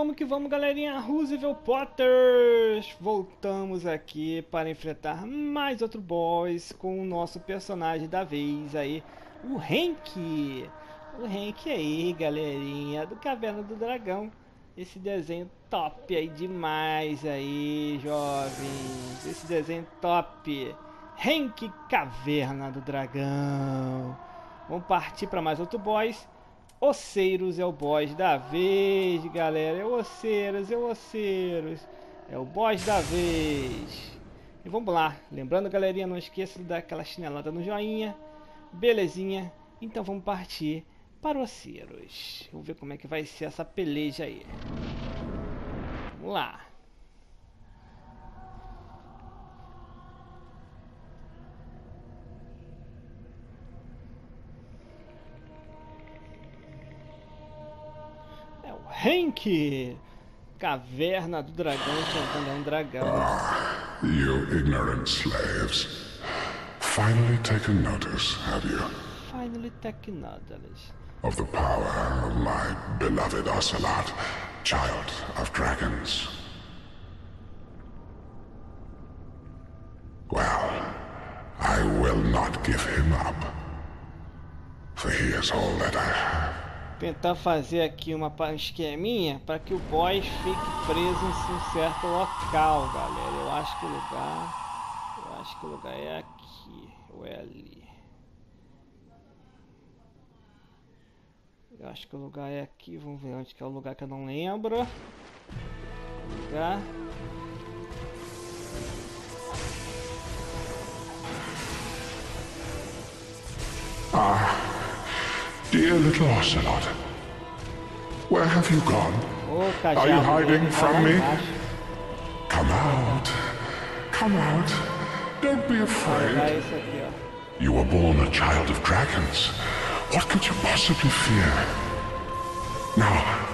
vamos que vamos, galerinha. Roosevelt Potters! Voltamos aqui para enfrentar mais outro boss com o nosso personagem da vez aí, o Hank. O Hank aí, galerinha, do Caverna do Dragão. Esse desenho top aí demais aí, jovens. Esse desenho top. Hank Caverna do Dragão. Vamos partir para mais outro boss. Oceiros é o boss da vez, galera. É o Oceiros, é o Oceiros. É o boss da vez. E vamos lá. Lembrando, galerinha, não esqueça de dar aquela chinelada no joinha. Belezinha. Então vamos partir para Oceiros. Vamos ver como é que vai ser essa peleja aí. Vamos lá. Hank! Caverna do Dragão enfrentando um dragão. Ah, you ignorant slaves. Finally taken notice, have you? Finally taken notice. Of the power of my beloved Ocelot, child of dragons. Well, I will not give him up. For he is all that I have. Tentar fazer aqui uma esqueminha para que o boss fique preso em um certo local, galera. Eu acho que o lugar, eu acho que o lugar é aqui ou é ali. Eu acho que o lugar é aqui. Vamos ver onde que é o lugar que eu não lembro. Lugar. Dear little Ocelot, where have you gone? Are you hiding from me? Come out. Come out. Don't be afraid. You were born a child of dragons. What could you possibly fear? Now,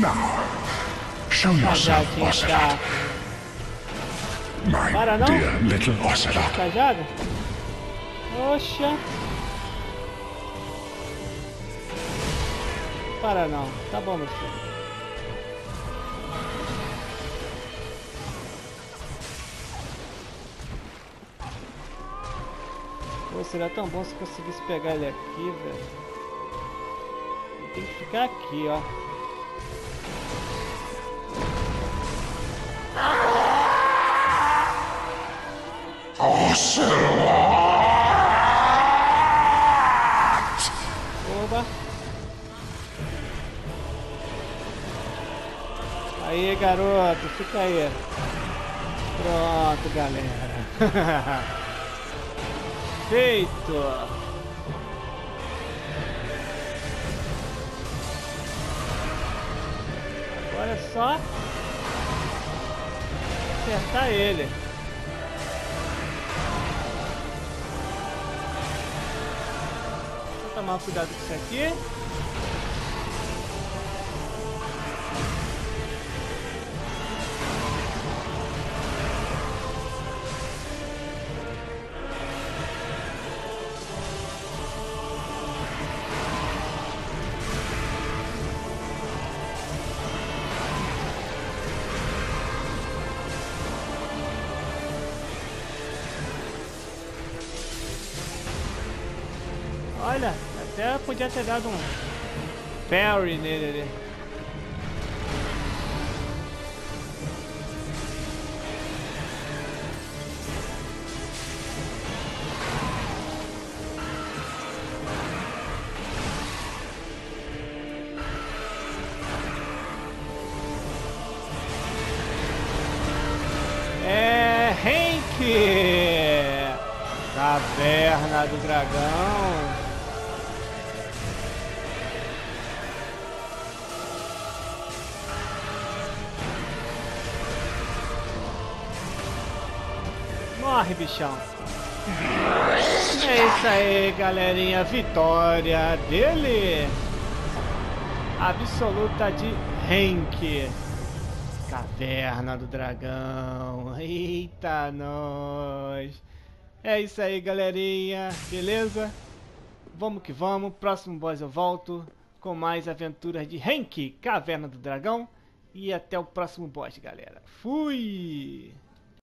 now, show yourself, Ocelot. My dear little Ocelot. Oxa. Para não. Tá bom, meu filho. Pô, seria tão bom se conseguisse pegar ele aqui, velho. Tem que ficar aqui, ó. Ocelot! Aí, garoto, fica aí. Pronto, galera. Feito. Agora é só acertar ele. Vou tomar cuidado com isso aqui. Olha, até podia ter dado um parry nele ali. É Henk! Caverna do Dragão. Morre, bichão. É isso aí, galerinha. Vitória dele. Absoluta de Henk. Caverna do Dragão. Eita, nós. É isso aí, galerinha. Beleza? Vamos que vamos. Próximo boss eu volto com mais aventuras de Henk, Caverna do Dragão. E até o próximo boss, galera. Fui!